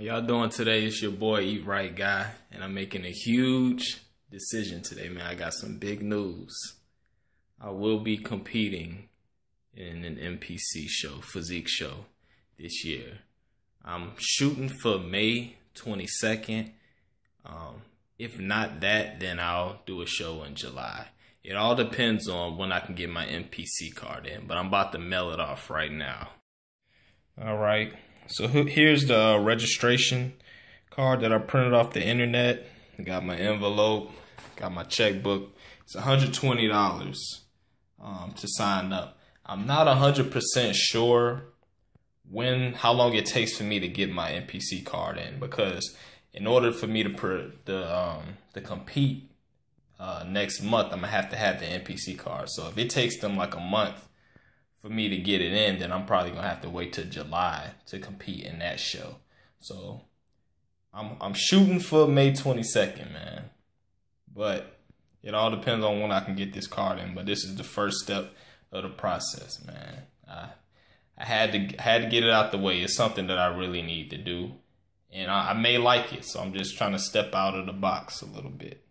Y'all doing today? It's your boy Eat Right Guy, and I'm making a huge decision today, man. I got some big news. I will be competing in an NPC show, physique show, this year. I'm shooting for May 22nd. Um, if not that, then I'll do a show in July. It all depends on when I can get my NPC card in, but I'm about to mail it off right now. All right. So here's the uh, registration card that I printed off the internet. I got my envelope, got my checkbook. It's $120 um, to sign up. I'm not 100% sure when, how long it takes for me to get my NPC card in because in order for me to per, the um, to compete uh, next month, I'm gonna have to have the NPC card. So if it takes them like a month for me to get it in, then I'm probably gonna have to wait till July to compete in that show. So I'm I'm shooting for May 22nd, man. But it all depends on when I can get this card in. But this is the first step of the process, man. I I had to had to get it out the way. It's something that I really need to do, and I, I may like it. So I'm just trying to step out of the box a little bit.